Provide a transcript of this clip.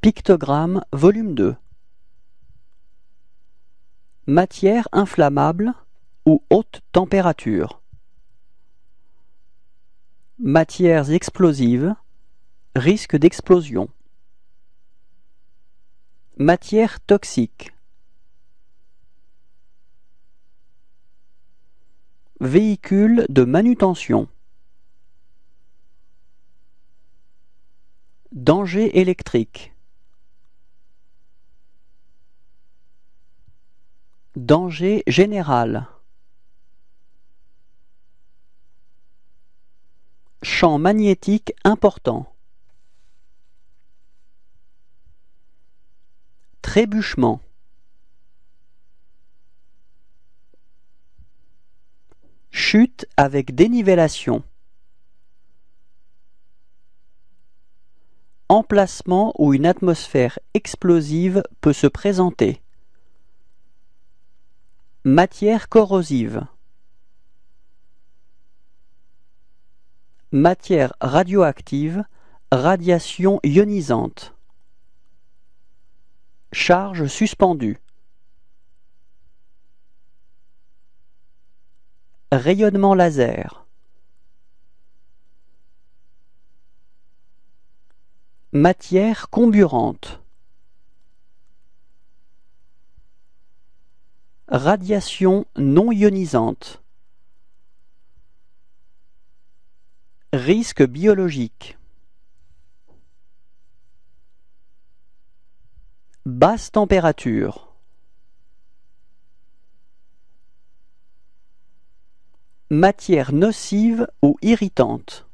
Pictogramme volume 2 Matière inflammable ou haute température. Matières explosives Risque d'explosion. Matière toxique. Véhicule de manutention. Danger électrique Danger général. Champ magnétique important. Trébuchement. Chute avec dénivellation. Emplacement où une atmosphère explosive peut se présenter Matière corrosive. Matière radioactive Radiation ionisante. Charge suspendue. Rayonnement laser. Matière comburante Radiation non ionisante. Risque biologique. Basse température. Matière nocive ou irritante